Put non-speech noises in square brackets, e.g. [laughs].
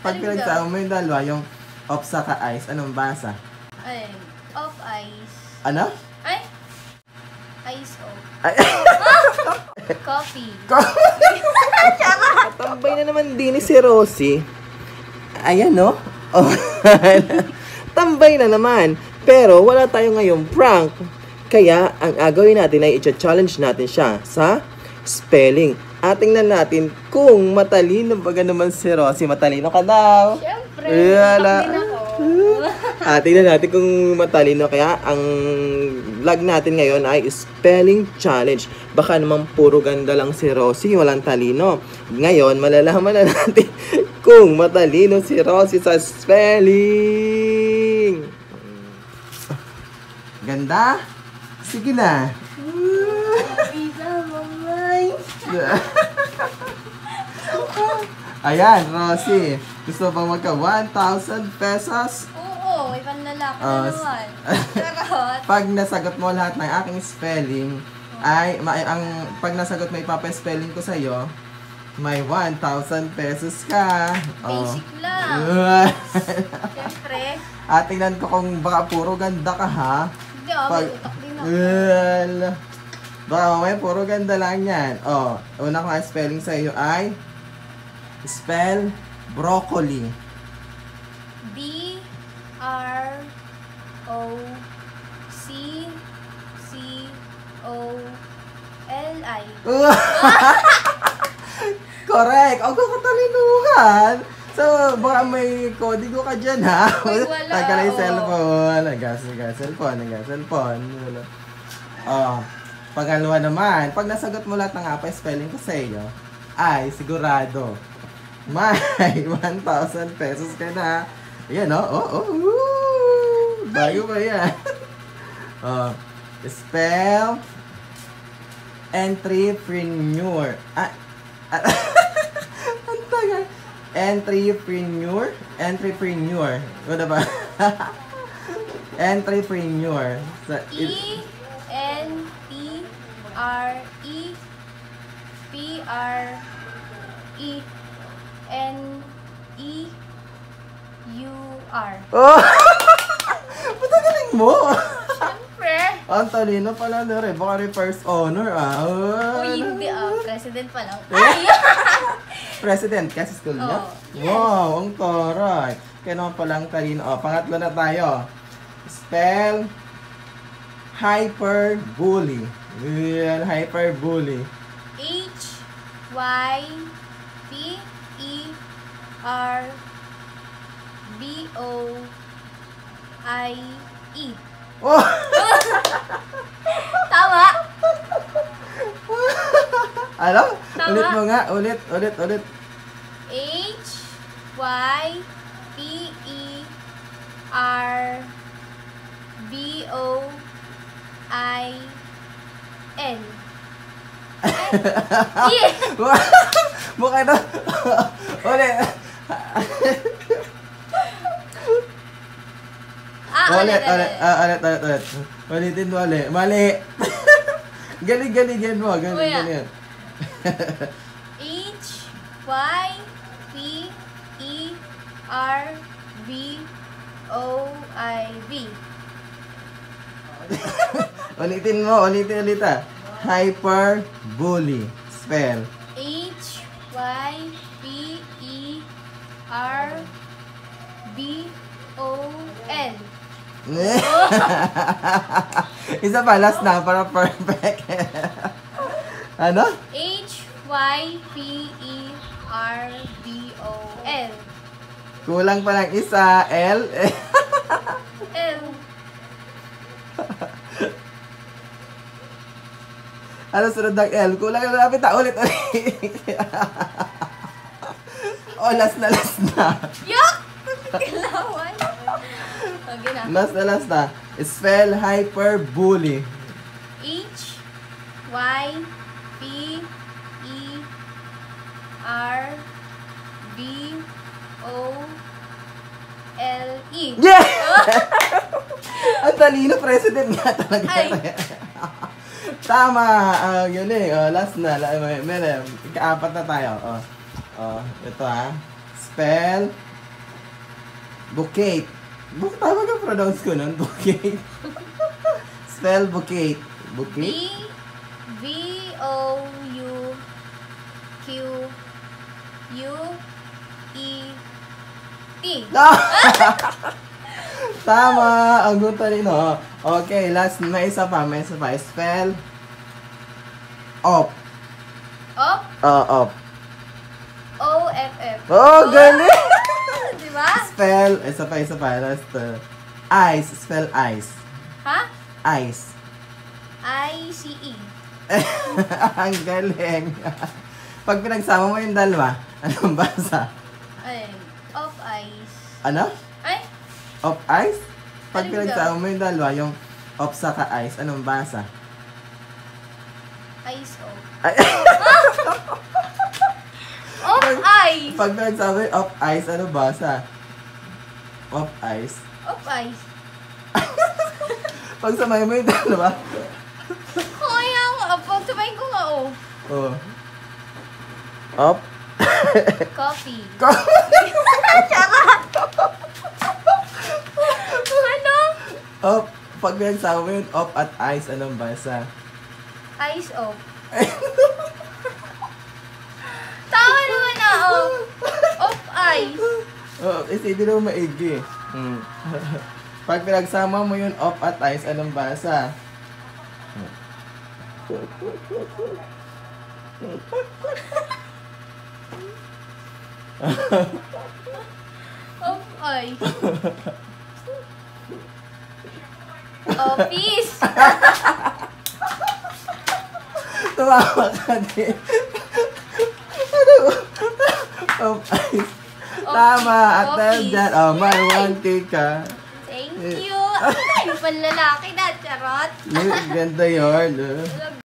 Pag Alin pinagsama mo yung dalawa, yung off saka ice, anong basa? Ay, off ice. Ano? Ay! Ice off. Ay, [laughs] Coffee. [laughs] Tambay na naman din ni si Rosie. Ayan, no? Oh. [laughs] Tambay na naman. Pero wala tayo ngayong prank. Kaya, ang agawin natin ay i-challenge natin siya sa spelling. At tingnan natin kung matalino ba naman si Rosie. Matalino ka daw. Siyempre. Wala. Ako. [laughs] Ah, natin kung matalino. Kaya ang vlog natin ngayon ay spelling challenge. Baka naman puro ganda lang si Rosie, walang talino. Ngayon, malalaman na natin [laughs] kung matalino si Rosie sa spelling. Ganda? Sige na. [laughs] Ayan, Rosie. Gusto bang magka 1,000 pesos? Oo, may panlalaki Ah, na naman. [laughs] Charot. Pag nasagot mo lahat ng aking spelling, ay, ma- ang, pag nasagot mo ipapa-spelling ko sa'yo, may 1,000 pesos ka. Oh. Basic lang. [laughs] Siyempre. At tingnan ko kung baka puro ganda ka ha. Hindi ah, may Pag- utak din ako. Baka mamaya puro ganda lang yan. Oh, una ko ang spelling sa iyo ay spell broccoli. B R O C C O L I. [laughs] Correct! Ang kakatalinuhan! So, baka may kodigo ka dyan, ha? Ay, wala, Tagka na yung cellphone. Nagas, nagas, cellphone, nagas, cellphone. Wala. Oh, pangalawa naman, pag nasagot mo lahat ng apa spelling ko sa iyo, ay sigurado, may [laughs] 1,000 pesos ka na. Ayan, oh, oh, oh, woo! Bago pa yan. [laughs] oh, spell entrepreneur. Ah, ah, [laughs] ang tagal. Entrepreneur? Entrepreneur. Ano ba? Entrepreneur. Sa, E N T R E P R E N E U R. Oh! [laughs] Ba't ang galing mo? Siyempre. Ang talino pala na rin. Baka rin first honor ah. Oh, hindi ah. President pa lang. Eh? Ay! [laughs] President ka sa school niya? Yes. Wow, ang taray. Kaya naman palang talino. Oh, pangatlo na tayo. Spell hyperbully. Yan, hyperbully. H Y P E R B O I E. Oh! [laughs] Tama? [laughs] ano? Tama. Ulit mo nga. Ulit, ulit, ulit. H Y P E R B O I N. [laughs] Yeah. Mukha na. ulit. Ah, ulit, ulit, ah, ulit, ulit, ulit. Ulitin mo ulit. Mali. [laughs] galing, galing, yan mo. Galing, Kuya. galing. H Y P E R B O I V. [laughs] ulitin mo, ulitin ulit ah. Hyperbully. Spell. H Y P E R B O L. [laughs] Isa pa, last na, para perfect. [laughs] ano? H Y P E R B O L. Kulang pa lang isa, L. [laughs] L. ano sunod ng L? Kulang na lapit na, ulit, ulit. [laughs] oh, last na, last na. Yuck! Kailangan. Okay na. Last na, last na. Spell hyperbully. H Y P E R B O L E. Yeah! [laughs] Ang talino, president nga talaga. Ay. Tama. Ah, yun eh. Oh, last na. May, may, ikaapat na tayo. Oh. Oh, ito ah. Spell Bouquet. Buk tama ka pronounce ko nun? [laughs] Bouquet. Spell bouquet. B Bouquet? V O U Q U E T. Tama! Ang gusto nino. Okay, last. May isa pa. May isa pa. Spell. Op. Op Uh, op. O F F. Oh, galing! [laughs] Di ba? Spell. Isa pa, isa pa. Last. Uh, ice. Spell ice. Ha? Ice. I C E. [laughs] Ang galing. [laughs] Pag pinagsama mo yung dalawa, anong basa? Ay, of ice. Ano? Ay, Of ice? Pag pinagsama mo yung dalawa, yung of saka ice, anong basa? Ice of. Ay, [laughs] Of ice. pag pinagsama mo yung of ice, ano basa? Of ice. Of ice. [laughs] Pag samay mo yung dalawa, Kaya nga, pag sabayin ko nga, oh. oh. Of? [laughs] Coffee. Co- Ano? of. Pag pinagsama mo yung of at ice, anong basa? Ice of. Tama naman na, oh. Of ice. Oo, oh, isipin mo maigi. Hmm. [laughs] Pag pinagsama mo yung off at ice, anong basa? Of ice. Office. [laughs] Tumawa ka din. ano? Off ice. Tama, at dahil dyan, oh, may one cake ka. Thank you. Ay, panlalaki na, charot. Ganda yun. oh.